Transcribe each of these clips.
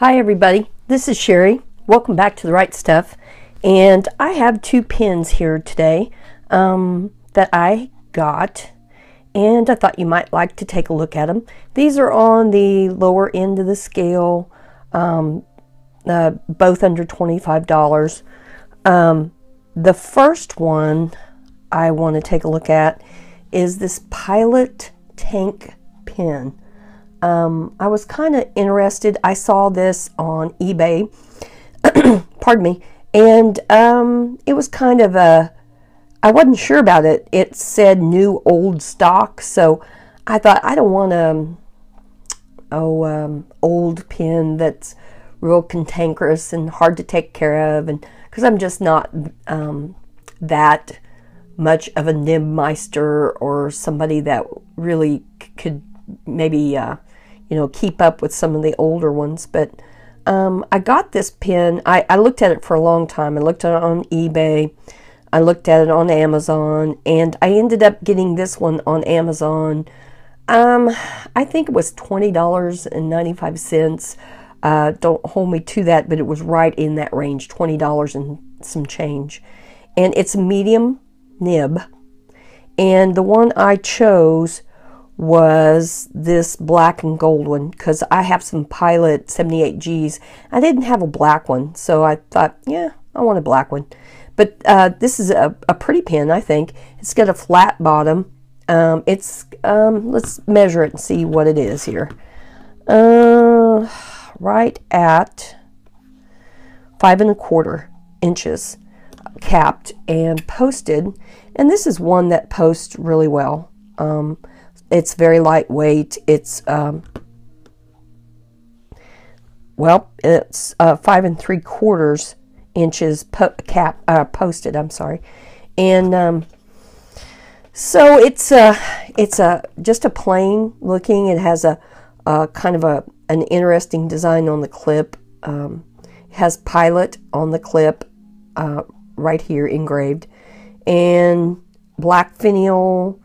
Hi everybody, this is Sherry. Welcome back to The Right Stuff. And I have two pins here today um, that I got and I thought you might like to take a look at them. These are on the lower end of the scale, um, uh, both under $25. Um, the first one I want to take a look at is this Pilot Tank pin. Um, I was kind of interested. I saw this on eBay, pardon me, and um, it was kind of a, I wasn't sure about it. It said new old stock, so I thought I don't want a, oh, um, old pin that's real cantankerous and hard to take care of, and because I'm just not um, that much of a nibmeister or somebody that really could maybe uh, you know keep up with some of the older ones. But um, I got this pen. I, I looked at it for a long time. I looked at it on eBay. I looked at it on Amazon and I ended up getting this one on Amazon. Um, I think it was $20.95 uh, don't hold me to that but it was right in that range $20 and some change. And it's a medium nib. And the one I chose was this black and gold one because I have some Pilot 78Gs. I didn't have a black one, so I thought, yeah, I want a black one. But uh, this is a, a, pretty pen, I think. It's got a flat bottom. Um, it's, um, let's measure it and see what it is here. Uh, right at five and a quarter inches capped and posted. And this is one that posts really well. Um, it's very lightweight. It's, um, well, it's uh, five and three quarters inches po cap uh, posted. I'm sorry, and um, so it's a it's a just a plain looking. It has a, a kind of a an interesting design on the clip. Um, has pilot on the clip uh, right here engraved, and black finial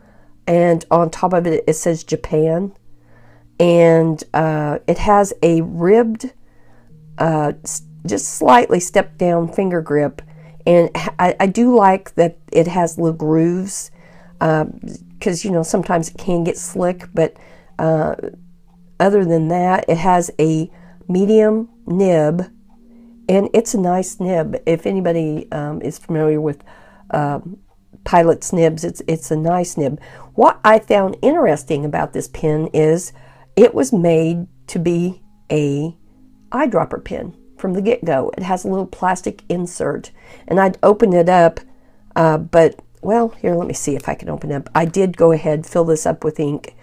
and on top of it it says Japan, and uh, it has a ribbed, uh, just slightly stepped down finger grip, and I, I, do like that it has little grooves, because uh, you know sometimes it can get slick, but uh, other than that, it has a medium nib, and it's a nice nib. If anybody um, is familiar with um, pilot's nibs. It's, it's a nice nib. What I found interesting about this pen is it was made to be a eyedropper pen from the get-go. It has a little plastic insert and I'd open it up, uh, but well, here, let me see if I can open it up. I did go ahead, fill this up with ink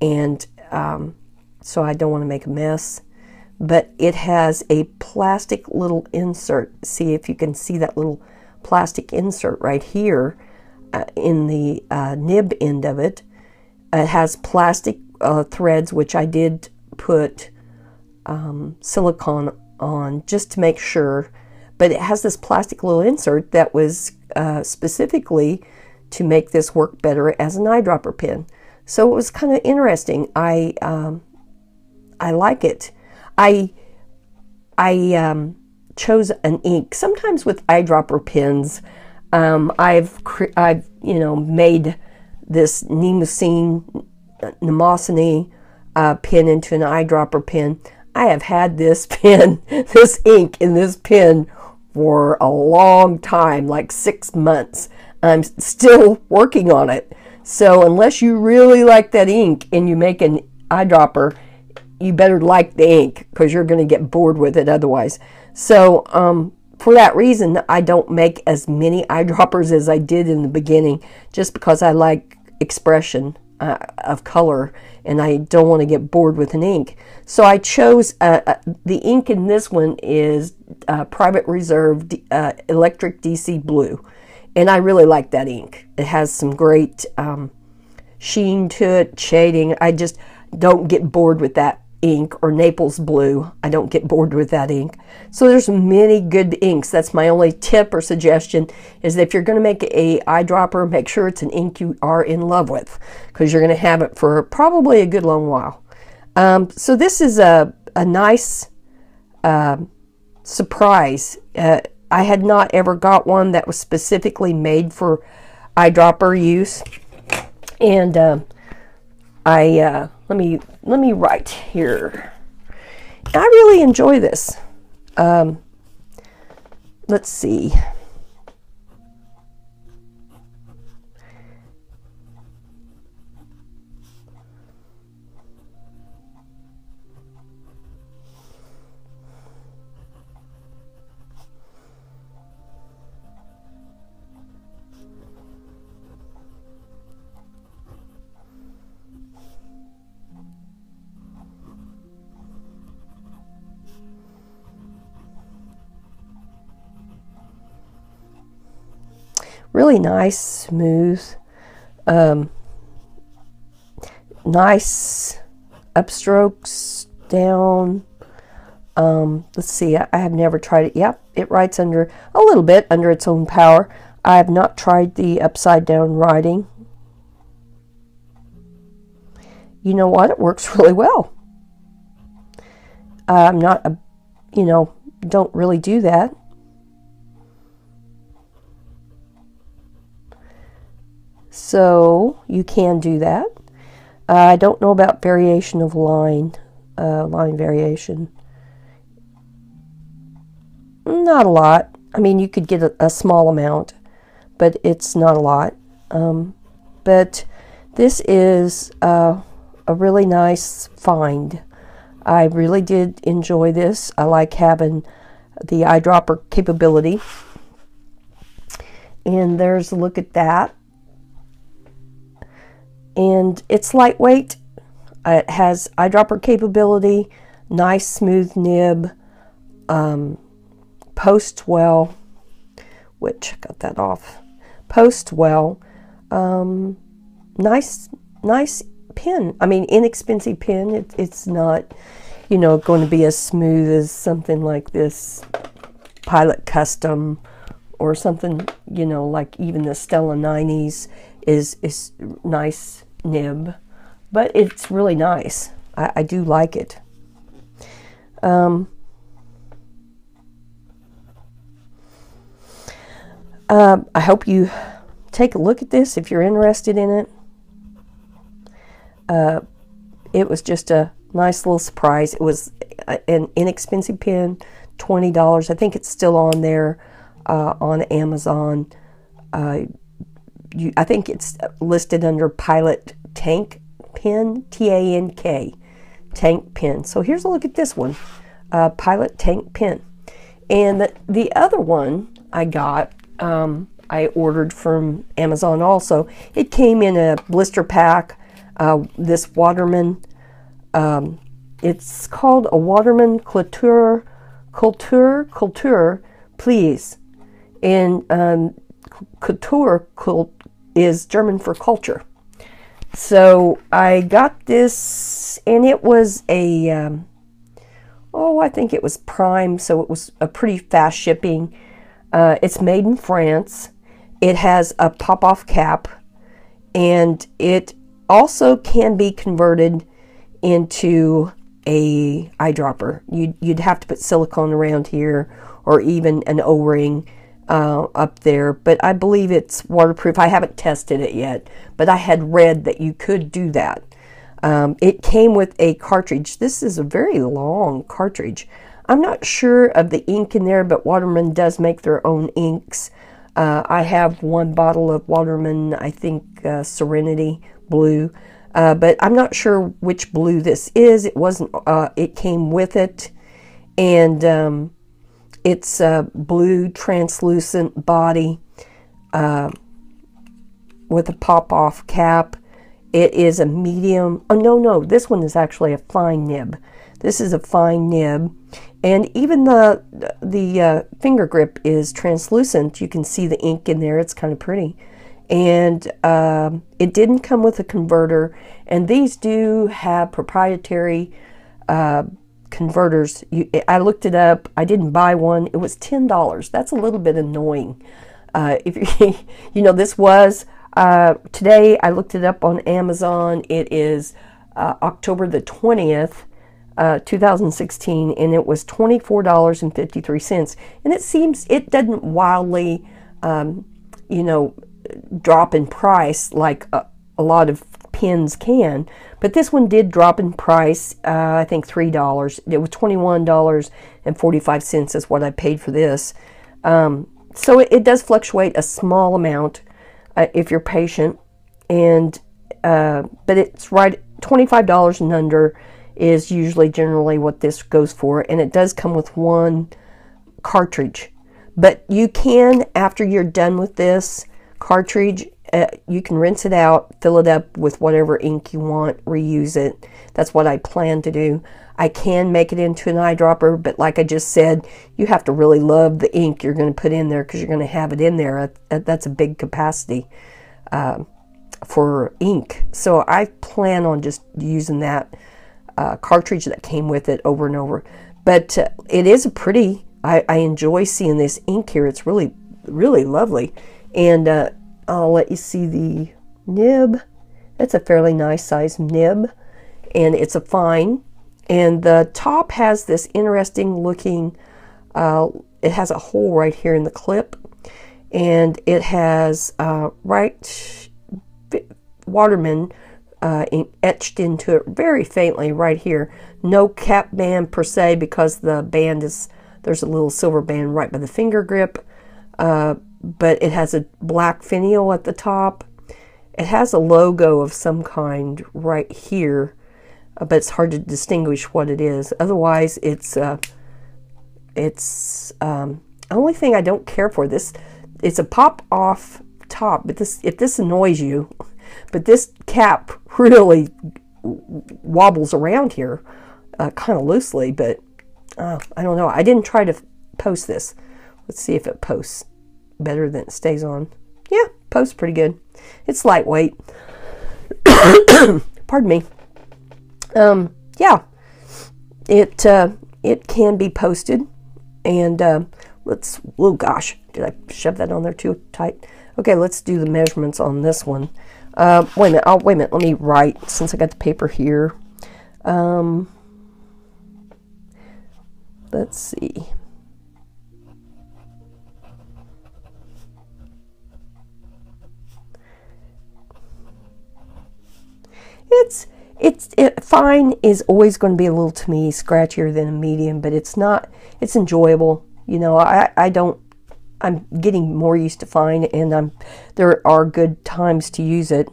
and um, so I don't want to make a mess but it has a plastic little insert. See if you can see that little plastic insert right here uh, in the uh, nib end of it. It has plastic uh, threads, which I did put um, silicone on just to make sure. But it has this plastic little insert that was uh, specifically to make this work better as an eyedropper pen. So it was kind of interesting. I um, I like it. I I um, chose an ink. Sometimes with eyedropper pens, um, I've I've you know made this Mnemosyne Mnemosyne uh, pen into an eyedropper pen. I have had this pen, this ink in this pen for a long time, like six months. I'm still working on it. So unless you really like that ink and you make an eyedropper, you better like the ink because you're going to get bored with it otherwise. So um, for that reason, I don't make as many eyedroppers as I did in the beginning, just because I like expression uh, of color and I don't want to get bored with an ink. So I chose uh, uh the ink in this one is uh, Private Reserve uh, Electric DC Blue, and I really like that ink. It has some great um, sheen to it, shading. I just don't get bored with that ink or Naples blue. I don't get bored with that ink. So there's many good inks. That's my only tip or suggestion is that if you're going to make a eyedropper, make sure it's an ink you are in love with because you're going to have it for probably a good long while. Um, so this is a, a nice uh, surprise. Uh, I had not ever got one that was specifically made for eyedropper use, and uh, I let me let me write here. I really enjoy this. Um, let's see. Really nice, smooth, um, nice upstrokes down. Um, let's see, I, I, have never tried it. Yep, it writes under a little bit under its own power. I have not tried the upside down writing. You know what? It works really well. I'm not a, you know, don't really do that. So you can do that. Uh, I don't know about variation of line, uh, line variation. Not a lot. I mean, you could get a, a small amount, but it's not a lot. Um, but this is uh, a really nice find. I really did enjoy this. I like having the eyedropper capability. And there's a look at that and it's lightweight. Uh, it has eyedropper capability, nice smooth nib, um, post well, which got that off. Post well, um, nice, nice pin. I mean, inexpensive pin. It, it's not, you know, going to be as smooth as something like this Pilot Custom or something, you know, like even the Stella 90s is is nice nib, but it's really nice. I, I do like it. Um, uh, I hope you take a look at this if you're interested in it. Uh, it was just a nice little surprise. It was an inexpensive pen, $20. I think it's still on there uh, on Amazon. You, I think it's listed under Pilot Tank Pen, T A N K, Tank Pen. So here's a look at this one, uh, Pilot Tank Pen. And the, the other one I got, um, I ordered from Amazon also. It came in a blister pack. Uh, this Waterman, um, it's called a Waterman Couture, Couture, Couture, please. And um, Couture is German for culture. So I got this, and it was a, um, oh, I think it was Prime, so it was a pretty fast shipping. Uh, it's made in France. It has a pop off cap, and it also can be converted into a eyedropper. You'd, you'd have to put silicone around here or even an O ring uh, up there, but I believe it's waterproof. I haven't tested it yet, but I had read that you could do that. Um, it came with a cartridge. This is a very long cartridge. I'm not sure of the ink in there, but Waterman does make their own inks. Uh, I have one bottle of Waterman, I think uh, Serenity Blue, uh, but I'm not sure which blue this is. It wasn't. Uh, it came with it, and um, it's a blue translucent body uh, with a pop-off cap. It is a medium. Oh, no, no. This one is actually a fine nib. This is a fine nib. And even the, the uh, finger grip is translucent. You can see the ink in there. It's kind of pretty. And uh, it didn't come with a converter. And these do have proprietary uh, converters. You, I looked it up. I didn't buy one. It was ten dollars. That's a little bit annoying. Uh, if you, you know, this was uh, today. I looked it up on Amazon. It is uh, October the twentieth. uh, 2016, and it was $24.53. And it seems it doesn't wildly, um, you know, drop in price like a, a, lot of pens can, but this one did drop in price. Uh, I think three dollars. It was twenty-one dollars and forty-five cents is what I paid for this. Um, so it, it, does fluctuate a small amount uh, if you're patient, and uh, but it's right twenty-five dollars and under is usually generally what this goes for, and it does come with one cartridge. But you can, after you're done with this cartridge, uh, you can rinse it out, fill it up with whatever ink you want, reuse it. That's what I plan to do. I can make it into an eyedropper, but like I just said, you have to really love the ink you're going to put in there because you're going to have it in there. That's a big capacity uh, for ink. So I plan on just using that uh, cartridge that came with it over and over. But uh, it is a pretty, I, I, enjoy seeing this ink here. It's really, really lovely. And uh, I'll let you see the nib. It's a fairly nice size nib. And it's a fine. And the top has this interesting looking, uh, it has a hole right here in the clip. And it has uh, right Waterman uh, etched into it very faintly right here. No cap band per se because the band is, there's a little silver band right by the finger grip. Uh, but it has a black finial at the top. It has a logo of some kind right here, uh, but it's hard to distinguish what it is. Otherwise, it's uh, it's um, only thing I don't care for. This it's a pop off top, but this if this annoys you, but this cap really wobbles around here uh, kind of loosely, but uh, I don't know. I didn't try to post this. Let's see if it posts better than it stays on. Yeah, posts pretty good. It's lightweight. Pardon me. Um, yeah, it uh, it can be posted, and uh, let's. Oh gosh, did I shove that on there too tight? Okay, let's do the measurements on this one. Uh, wait a minute. Oh, wait a minute. Let me write since I got the paper here. Um, let's see. It's it's it, fine is always going to be a little to me scratchier than a medium, but it's not. It's enjoyable. You know, I I don't I'm getting more used to fine, and I'm there are good times to use it.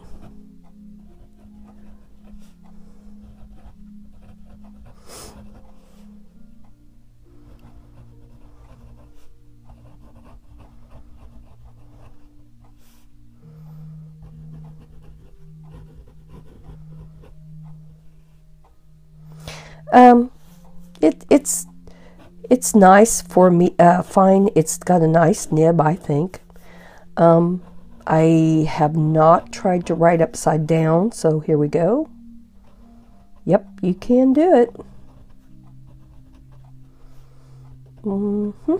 Um, it it's it's nice for me, uh, fine. It's got a nice nib, I think. Um, I have not tried to write upside down, so here we go. Yep, you can do it. Mm hmm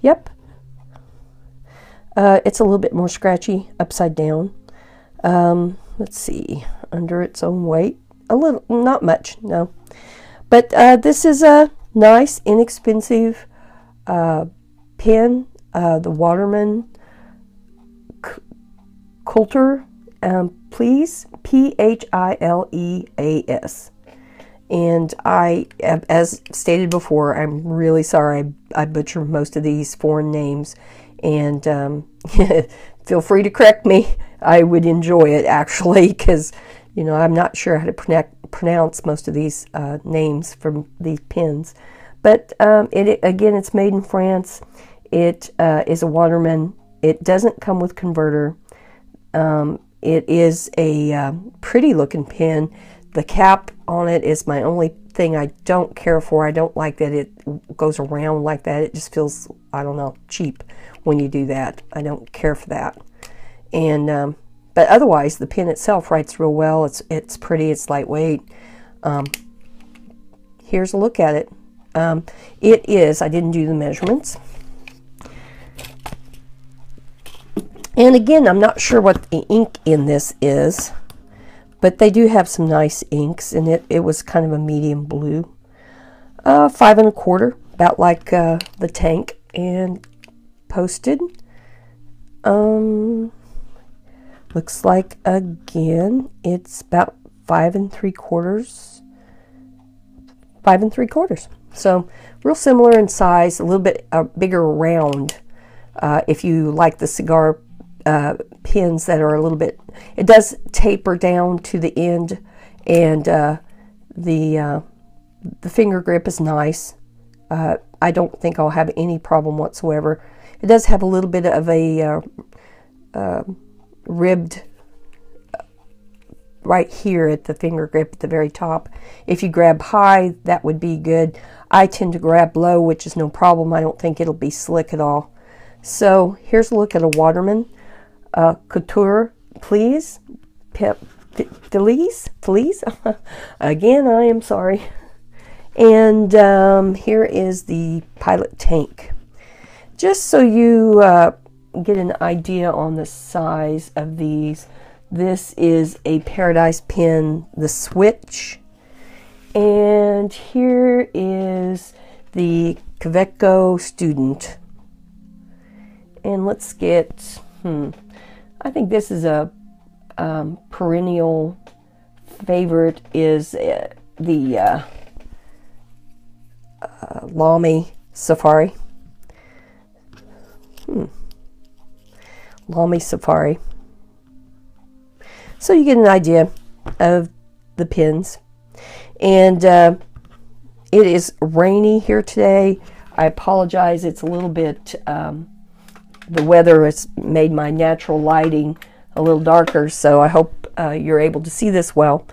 Yep. Uh, it's a little bit more scratchy upside down. Um, let's see, under its own weight. A little, not much, no. But uh, this is a nice, inexpensive uh, pen, uh, the Waterman Kultur, um, please, P H I L E A S. And I, as stated before, I'm really sorry I, I butcher most of these foreign names. And um, feel free to correct me. I would enjoy it actually because, you know, I'm not sure how to pronounce pronounce most of these uh, names from these pens. But um, it again, it's made in France. It uh, is a Waterman. It doesn't come with converter. Um, it is a uh, pretty looking pen. The cap on it is my only thing I don't care for. I don't like that it goes around like that. It just feels, I don't know, cheap when you do that. I don't care for that. And um, but otherwise, the pen itself writes real well. It's it's pretty. It's lightweight. Um, here's a look at it. Um, it is. I didn't do the measurements. And again, I'm not sure what the ink in this is, but they do have some nice inks, and it, it was kind of a medium blue. Uh, five and a quarter, about like uh, the tank, and posted. Um, looks like again it's about five and three quarters. Five and three quarters. So real similar in size, a little bit uh, bigger round. Uh, if you like the cigar uh, pins that are a little bit, it does taper down to the end, and uh, the uh, the finger grip is nice. Uh, I don't think I'll have any problem whatsoever. It does have a little bit of a ribbed right here at the finger grip at the very top. If you grab high, that would be good. I tend to grab low, which is no problem. I don't think it'll be slick at all. So here's a look at a Waterman uh, Couture, please. Pep, please, please. Again, I am sorry. And um, here is the Pilot Tank. Just so you uh, get an idea on the size of these, this is a Paradise Pen, the switch. And here is the Kaweco student. And let's get, hmm, I think this is a um, perennial favorite is uh, the uh, uh, Lamy Safari. Hmm. Lamy Safari. So you get an idea of the pins. And uh, it is rainy here today. I apologize. It's a little bit, um, the weather has made my natural lighting a little darker, so I hope uh, you're able to see this well.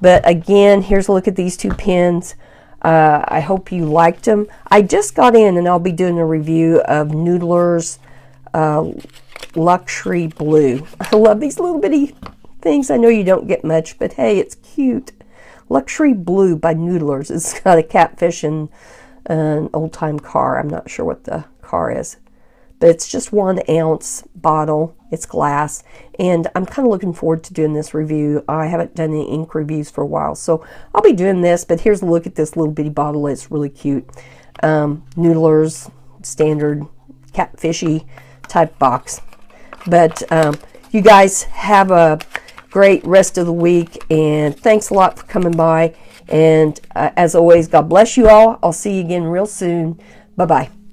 But again, here's a look at these two pins. Uh, I hope you liked them. I just got in and I'll be doing a review of Noodler's uh, Luxury Blue. I love these little bitty things. I know you don't get much, but hey, it's cute. Luxury Blue by Noodlers. It's got a catfish and an old-time car. I'm not sure what the car is. But it's just one ounce bottle. It's glass. And I'm kind of looking forward to doing this review. I haven't done any ink reviews for a while. So I'll be doing this. But here's a look at this little bitty bottle. It's really cute. Um, Noodlers, standard catfishy type box. But um, you guys have a great rest of the week. And thanks a lot for coming by. And uh, as always, God bless you all. I'll see you again real soon. Bye bye.